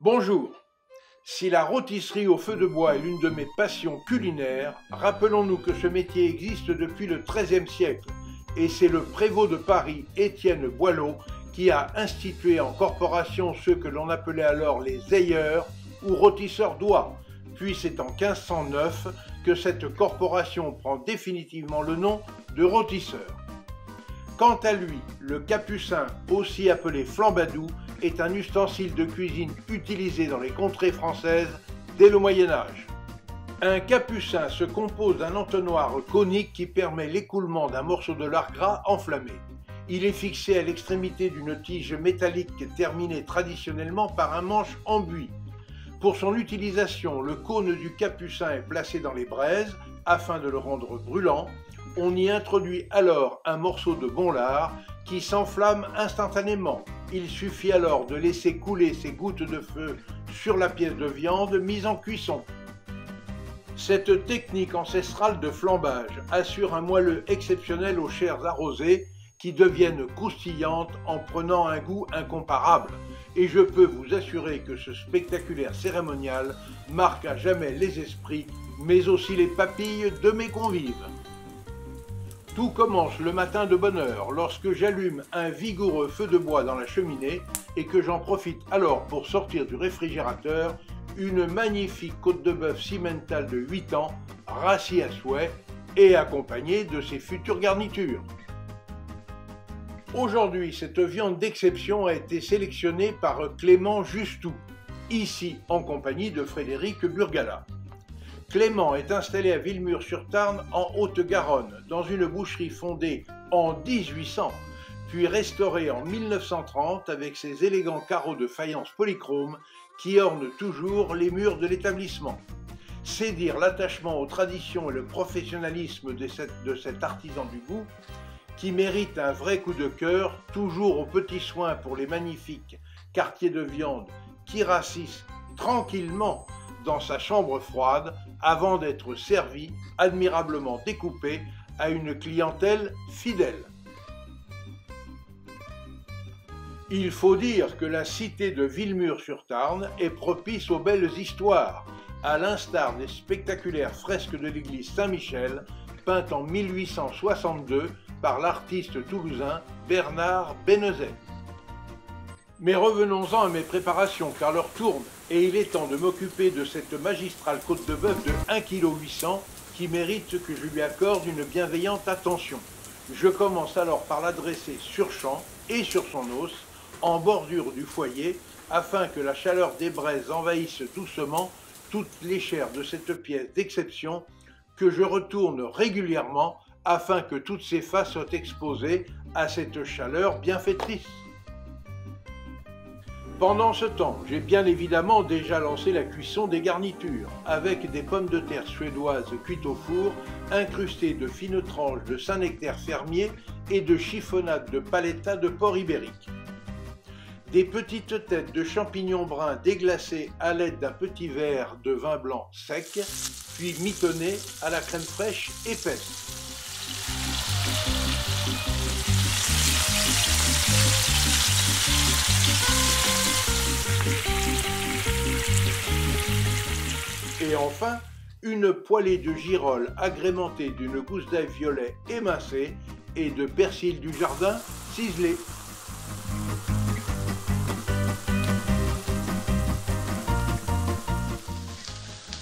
Bonjour. Si la rôtisserie au feu de bois est l'une de mes passions culinaires, rappelons-nous que ce métier existe depuis le XIIIe siècle et c'est le prévôt de Paris, Étienne Boileau, qui a institué en corporation ceux que l'on appelait alors les ayeurs ou rôtisseurs d'oie. Puis c'est en 1509 que cette corporation prend définitivement le nom de rôtisseur. Quant à lui, le capucin, aussi appelé flambadou, est un ustensile de cuisine utilisé dans les contrées françaises dès le Moyen Âge. Un capucin se compose d'un entonnoir conique qui permet l'écoulement d'un morceau de lard gras enflammé. Il est fixé à l'extrémité d'une tige métallique terminée traditionnellement par un manche en buis. Pour son utilisation, le cône du capucin est placé dans les braises afin de le rendre brûlant on y introduit alors un morceau de bon lard qui s'enflamme instantanément. Il suffit alors de laisser couler ces gouttes de feu sur la pièce de viande mise en cuisson. Cette technique ancestrale de flambage assure un moelleux exceptionnel aux chairs arrosées qui deviennent croustillantes en prenant un goût incomparable. Et je peux vous assurer que ce spectaculaire cérémonial marque à jamais les esprits, mais aussi les papilles de mes convives. Tout commence le matin de bonne heure lorsque j'allume un vigoureux feu de bois dans la cheminée et que j'en profite alors pour sortir du réfrigérateur une magnifique côte de bœuf cimentale de 8 ans, rassis à souhait et accompagnée de ses futures garnitures. Aujourd'hui, cette viande d'exception a été sélectionnée par Clément Justou, ici en compagnie de Frédéric Burgala. Clément est installé à Villemur-sur-Tarn en Haute-Garonne, dans une boucherie fondée en 1800, puis restaurée en 1930 avec ses élégants carreaux de faïence polychrome qui ornent toujours les murs de l'établissement. C'est dire l'attachement aux traditions et le professionnalisme de, cet artisan du goût qui mérite un vrai coup de cœur, toujours aux petits soins pour les magnifiques quartiers de viande qui rassissent tranquillement dans sa chambre froide avant d'être servi, admirablement découpé, à une clientèle fidèle. Il faut dire que la cité de Villemur-sur-Tarn est propice aux belles histoires, à l'instar des spectaculaires fresques de l'église Saint-Michel, peintes en 1862 par l'artiste toulousain Bernard Benezet. Mais revenons-en à mes préparations, car l'heure tourne, et il est temps de m'occuper de cette magistrale côte de bœuf de 1,8 kg qui mérite que je lui accorde une bienveillante attention. Je commence alors par la dresser sur champ et sur son os, en bordure du foyer, afin que la chaleur des braises envahisse doucement toutes les chairs de cette pièce d'exception que je retourne régulièrement afin que toutes ses faces soient exposées à cette chaleur bienfaitrice. Pendant ce temps, j'ai bien évidemment déjà lancé la cuisson des garnitures, avec des pommes de terre suédoises cuites au four, incrustées de fines tranches de Saint-Nectaire fermier et de chiffonnade de paletta de porc ibérique. Des petites têtes de champignons bruns déglacées à l'aide d'un petit verre de vin blanc sec, puis mitonnées à la crème fraîche épaisse. Et enfin, une poêlée de girolles agrémentée d'une gousse d'ail violet émincée et de persil du jardin ciselé.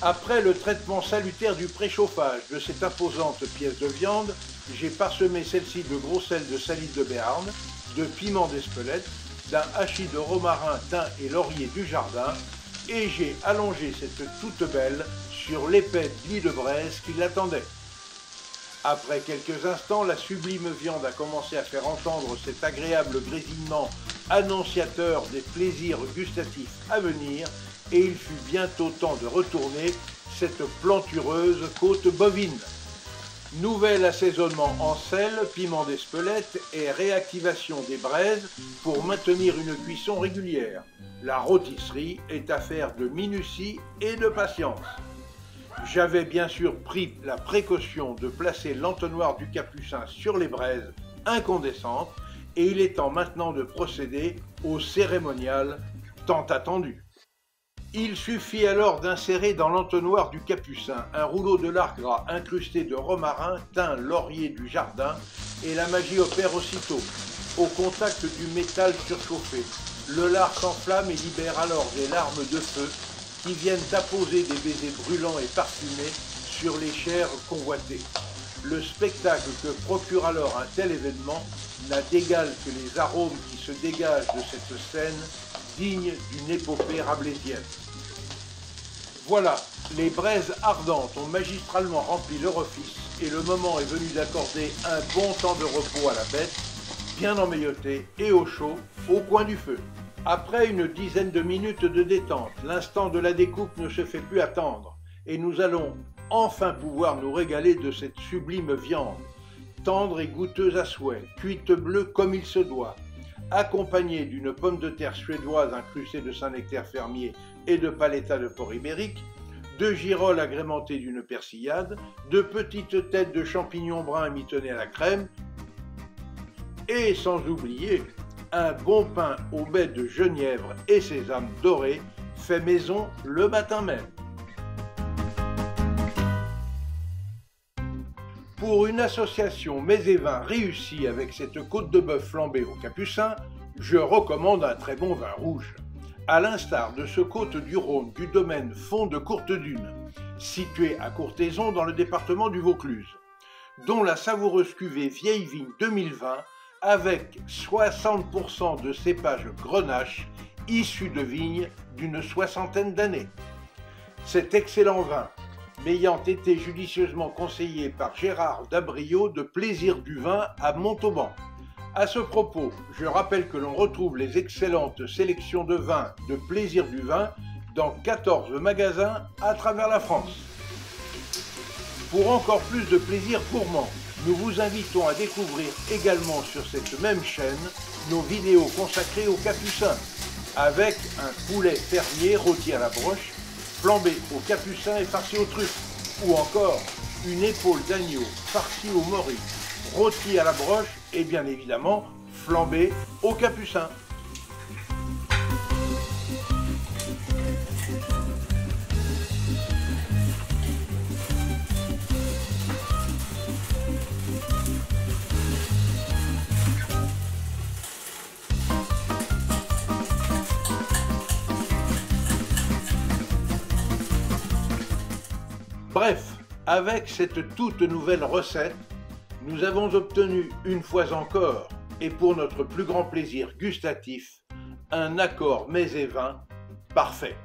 Après le traitement salutaire du préchauffage de cette imposante pièce de viande, j'ai parsemé celle-ci de gros sel de salive de Béarn, de piment d'Espelette, d'un hachis de romarin, thym et laurier du jardin, et j'ai allongé cette toute belle sur l'épais lit de braise qui l'attendait. Après quelques instants, la sublime viande a commencé à faire entendre cet agréable grésillement annonciateur des plaisirs gustatifs à venir, et il fut bientôt temps de retourner cette plantureuse côte bovine. Nouvel assaisonnement en sel, piment d'Espelette et réactivation des braises pour maintenir une cuisson régulière. La rôtisserie est affaire de minutie et de patience. J'avais bien sûr pris la précaution de placer l'entonnoir du capucin sur les braises incandescentes et il est temps maintenant de procéder au cérémonial tant attendu. Il suffit alors d'insérer dans l'entonnoir du capucin un rouleau de lard gras incrusté de romarin, thym, laurier du jardin, et la magie opère aussitôt. Au contact du métal surchauffé, le lard s'enflamme et libère alors des larmes de feu qui viennent apposer des baisers brûlants et parfumés sur les chairs convoitées. Le spectacle que procure alors un tel événement n'a d'égal que les arômes qui se dégagent de cette scène digne d'une épopée rabelaisienne. Voilà, les braises ardentes ont magistralement rempli leur office et le moment est venu d'accorder un bon temps de repos à la bête, bien emmaillotée et au chaud, au coin du feu. Après une dizaine de minutes de détente, l'instant de la découpe ne se fait plus attendre et nous allons enfin pouvoir nous régaler de cette sublime viande, tendre et goûteuse à souhait, cuite bleue comme il se doit, accompagnée d'une pomme de terre suédoise incrustée de Saint-Nectaire fermier et de palettas de porc ibérique, de girolles agrémentées d'une persillade, de petites têtes de champignons bruns mitonnées à la crème, et sans oublier un bon pain au baies de genièvre et sésame doré fait maison le matin même. Pour une association mets et vin réussie avec cette côte de bœuf flambée au capucin, je recommande un très bon vin rouge. À l'instar de ce côte du Rhône du domaine Fond de Courte Dune, situé à Courtaison dans le département du Vaucluse, dont la savoureuse cuvée Vieille Vigne 2020 avec 60% de cépages grenache issus de vignes d'une soixantaine d'années. Cet excellent vin m'ayant été judicieusement conseillé par Gérard Dabrio de Plaisir du vin à Montauban. À ce propos, je rappelle que l'on retrouve les excellentes sélections de vins de Plaisir du vin dans 14 magasins à travers la France. Pour encore plus de plaisir gourmand, nous vous invitons à découvrir également sur cette même chaîne nos vidéos consacrées aux capucins, avec un poulet fermier rôti à la broche flambé au capucin et farci aux truffes, ou encore une épaule d'agneau farcie au mori, rôti à la broche et bien évidemment flambé au capucin. Bref, avec cette toute nouvelle recette, nous avons obtenu une fois encore, et pour notre plus grand plaisir gustatif, un accord mets et parfait.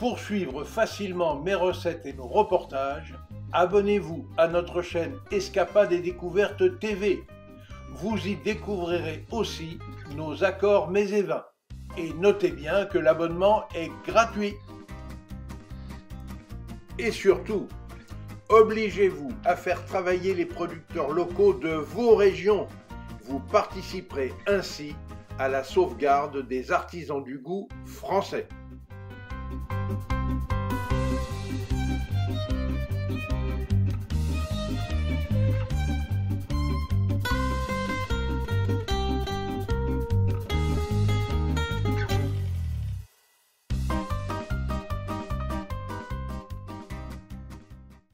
Pour suivre facilement mes recettes et nos reportages, abonnez-vous à notre chaîne Escapade et Découvertes TV. Vous y découvrirez aussi nos accords mets et. Et notez bien que l'abonnement est gratuit. Et surtout, obligez-vous à faire travailler les producteurs locaux de vos régions. Vous participerez ainsi à la sauvegarde des artisans du goût français.